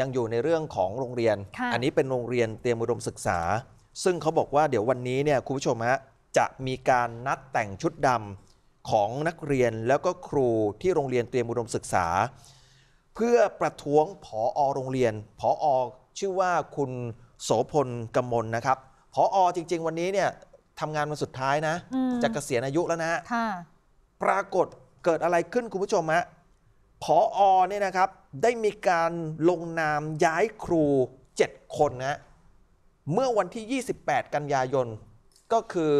ยังอยู่ในเรื่องของโรงเรียนค่ะอันี้เป็นโรงเรียนเตรียมอุดมศึกษา ซึ่งเขาบอกว่าเดี๋ยววันนี้เนี่ยคุณผู้ชมฮะจะมีการนัดแต่งชุดดำของนักเรียนแล้วก็ครูที่โรงเรียนเตรียมอุดมศึกษา เพื่อประท้วงผอโรงเรียนผอชื่อว่าคุณโสพลกมลนะครับผอจริง ๆ วันนี้เนี่ยทำงานวันสุดท้ายนะอืมจะเกษียณอายุแล้วนะฮะค่ะปรากฏเกิดอะไรขึ้นคุณผู้ชมฮะ ผออเนี่ยนะครับได้มีการลงนามย้ายครู 7 คนนะเมื่อวันที่ 28 กันยายน ก็คือ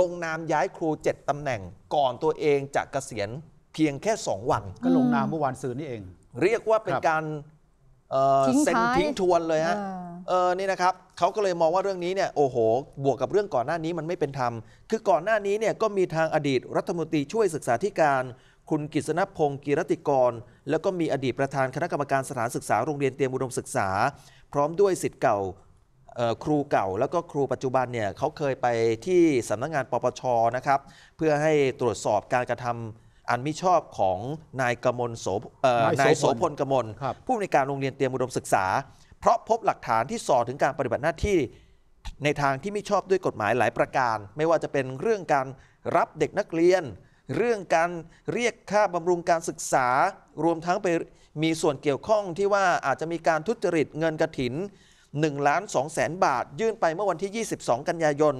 ลงนามย้ายครู 7ตำแหน่งก่อนตัวเองจะเกษียณเพียงแค่ 2 วัน ก็ลงนามเมื่อวานซืนนี่เอง เรียกว่าเป็นครับการเอ่อทิ้งเซ็นท้ายทิ้งทวนเลยฮะเออเออนี่นะครับเขาก็เลยมองว่าเรื่องนี้เนี่ยโอ้โห บวกกับเรื่องก่อนหน้านี้มันไม่เป็นธรรม คือก่อนหน้านี้เนี่ยก็มีทางอดีตรัฐมนตรีช่วยศึกษาธิการ คุณกฤษณพงศ์กีรติกร แล้วก็มีอดีตประธานคณะกรรมการสถานศึกษาโรงเรียนเตรียมอุดมศึกษา พร้อมด้วยสิทธิ์เก่าเอ่อครูเก่าแล้วก็ครูปัจจุบันเนี่ยเขาเคยไปที่สำนักงานปปชนะครับ เพื่อให้ตรวจสอบการกระทำอันมิชอบของนายกมลโสเอ่อนานายยโสโสพพลลกมลครับผู้อำนวยการโรงเรียนเตรียมอุดมศึกษา เพราะพบหลักฐานที่ส่อถึงการปฏิบัติหน้าที่ในทางที่ไม่ชอบด้วยกฎหมายหลายประการ ไม่ว่าจะเป็นเรื่องการรับเด็กนักเรียน เรื่องการเรียกค่าบำรุงการศึกษา รวมทั้งไปมีส่วนเกี่ยวข้องที่ว่าอาจจะมีการทุจริตเงินกระถิน1ล้าน2แสนบาท ยื่นไปเมื่อวันที่ 22 กันยายน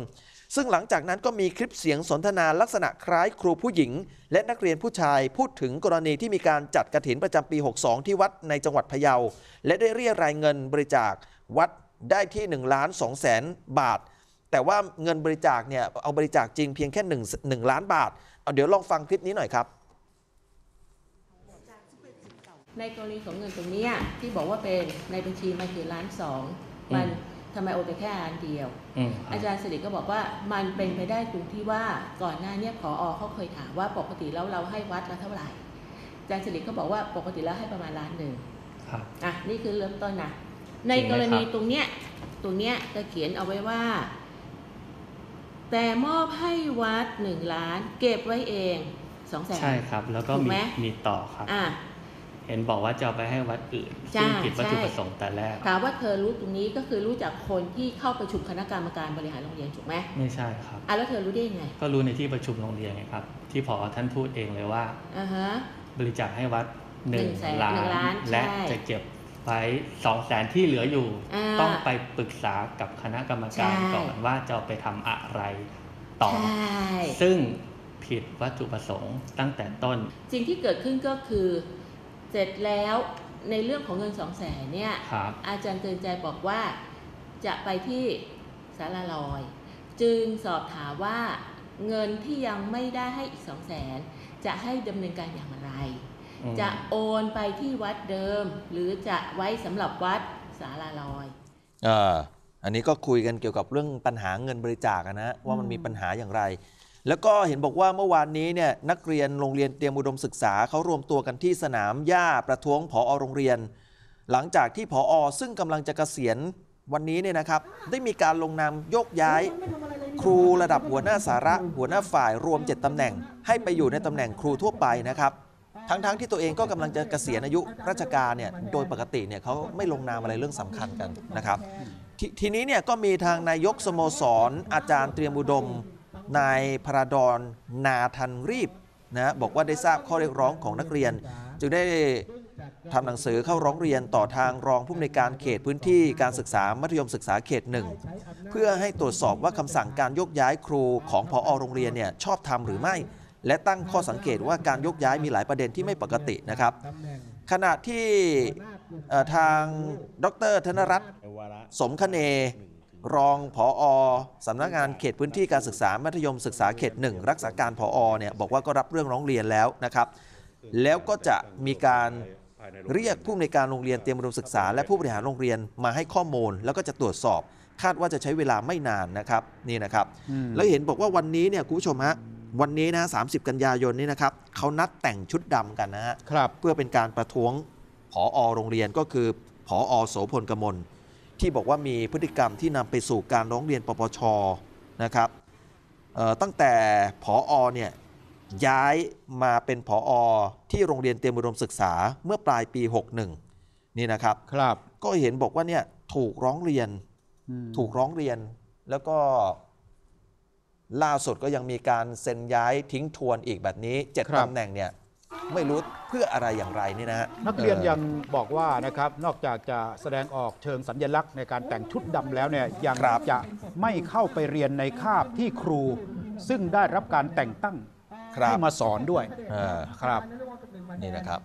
ซึ่งหลังจากนั้นก็มีคลิปเสียงสนทนาลักษณะคล้ายครูผู้หญิง และนักเรียนผู้ชายพูดถึงกรณีที่มีการจัดกระถินประจำปี 62 ที่วัดในจังหวัดพะเยา และได้เรียรายเงินบริจาควัดได้ที่1ล้าน2แสนบาท แต่ว่าเงินบริจาคเนี่ยเอาบริจาคจริงเพียงแค่1 1ล้านบาทเอาเดี๋ยวลองฟังคลิปนี้หน่อยครับ ในกรณีของเงินตรงเนี้ยที่บอกว่าเป็นในบัญชีมันคือล้านสองมันทำไมโอนไปแค่ล้านเดียวอืมอาจารย์สิริก็บอกว่ามันเป็นไปได้ตรงที่ว่าก่อนหน้าเนี้พอเขาเคยถามว่าปกติแล้วเราให้วัดละเท่าไหร่อาจารย์สิริก็บอกว่าปกติแล้วให้ประมาณล้านหนึ่งครับอะนี่คือเริ่มต้นนะในจริงไหมกรณีครับตรงเนี้ยตรงเนี้ยจะเขียนเอาไว้ว่า แต่มอบให้วัดหนึ่งล้าน เก็บไว้เองสองแสนใช่ครับ แล้วก็ถูกมีไหมมีต่อครับอะเห็นบอกว่าจะเอาไปให้วัดอื่นจ้าซึ่งผิดวัตถุใช่ประสงค์แต่แรกถามว่าเธอรู้ตรงนี้ก็คือรู้จากคนที่เข้าประชุมคณะกรรมการบริหารโรงเรียนถูกไหมไม่ใช่ครับอะแล้วเธอรู้ได้ยังไง ก็รู้ในที่ประชุมโรงเรียนไงครับ ที่พอท่านพูดเองเลยว่าอ่าฮะบริจาคให้วัดหนึ่งหนึ่งแสนล้าหนึ่งล้านนและใช่จะเก็บ ไว้สองแสนที่เหลืออยู่อ่าต้องไปปรึกษากับคณะกรรมการใช่ก่อนว่าจะเอาไปทำอะไรต่อใช่ซึ่งผิดวัตถุประสงค์ตั้งแต่ต้น สิ่งที่เกิดขึ้นก็คือเสร็จแล้วในเรื่องของเงินสองแสนเนี่ยครับอาจารย์เตือนใจบอกว่าจะไปที่สาราลอย จึงสอบถามว่าเงินที่ยังไม่ได้ให้อีกสองแสนจะให้ดำเนินการอย่างไรอืม จะโอนไปที่วัดเดิม หรือจะไว้สำหรับวัดสาราลอยอ่าอันนี้ก็คุยกันเกี่ยวกับเรื่องปัญหาเงินบริจาคอะนะ ว่ามันมีปัญหาอย่างไร แล้วก็เห็นบอกว่าเมื่อวานนี้เนี่ยนักเรียนโรงเรียนเตรียมอุดมศึกษาเขารวมตัวกันที่สนามหญ้าประท้วงผอโรงเรียน หลังจากที่ผอซึ่งกำลังจะเกษียณวันนี้เนี่ยนะครับ ได้มีการลงนามโยกย้าย ครูระดับหัวหน้าสาระ หัวหน้าฝ่ายรวม 7ตำแหน่ง ให้ไปอยู่ในตำแหน่งครูทั่วไปนะครับ ทั้งๆที่ตัวเองก็กำลังจะเกษียณอายุราชการเนี่ยโดยปกติเนี่ยเขาไม่ลงนามอะไรเรื่องสำคัญกันนะครับททีนี้เนี่ยก็มีทางนายกสโมสร อาจารย์เตรียมอุดม นายพระดอนนาทันรีบนะบอกว่าได้ทราบข้อเรียกร้องของนักเรียน จึงได้ทำหนังสือเข้าร้องเรียนต่อทางรองผู้อำนวยการเขตพื้นที่การศึกษามัธยมศึกษาเขตหนึ่งเพื่อให้ตรวจสอบว่าคำสั่งการยกย้ายครูของพอโรงเรียนเนี่ยชอบทำหรือไม่ และตั้งข้อสังเกตว่าการยกย้ายมีหลายประเด็นที่ไม่ปกตินะครับ ขณะที่เอ่อทางดรธนรัตน์สมคเนรองผออสำนักงานเขตพื้นที่การศึกษามัธยมศึกษาเขตหนึ่งรักษาการผออเนี่ยบอกว่าก็รับเรื่องร้องเรียนแล้วนะครับ แล้วก็จะมีการเรียกผู้อำนวยการโรงเรียนเตรียมอุดมศึกษา และผู้บริหารโรงเรียนมาให้ข้อมูล แล้วก็จะตรวจสอบ คาดว่าจะใช้เวลาไม่นานนะครับนี่นะครับอืมแล้วเห็นบอกว่าวันนี้เนี่ยคุณผู้ชมฮะ วันนี้นะ30 กันยายนนี้นะครับเขานัดแต่งชุดดำกันนะฮะครับเพื่อเป็นการประท้วงผอโรงเรียนก็คือผอโสพลกมลที่บอกว่ามีพฤติกรรมที่นำไปสู่การร้องเรียนปปชนะครับเอ่อตั้งแต่ผอเนี่ยย้ายมาเป็นผอที่โรงเรียนเตรียมอุดมศึกษาเมื่อปลายปี 61 นี่นะครับครับ ก็เห็นบอกว่าเนี่ยถูกร้องเรียนอืมถูกร้องเรียนแล้วก็ ล่าสุดก็ยังมีการเซ็นย้ายทิ้งทวนอีกแบบนี้เจ็ดตำแหน่งเนี่ยไม่รู้เพื่ออะไรอย่างไรนี่นะฮะ นักเรียนออยังบอกว่านะครับนอกจากจะแสดงออกเชิงสัญลักษณ์ในการแต่งชุดดำแล้วเนี่ยยังครับ จะไม่เข้าไปเรียนในคาบที่ครู ซึ่งได้รับการแต่งตั้งครับให้มาสอนด้วยเออครับ นี่นะครับ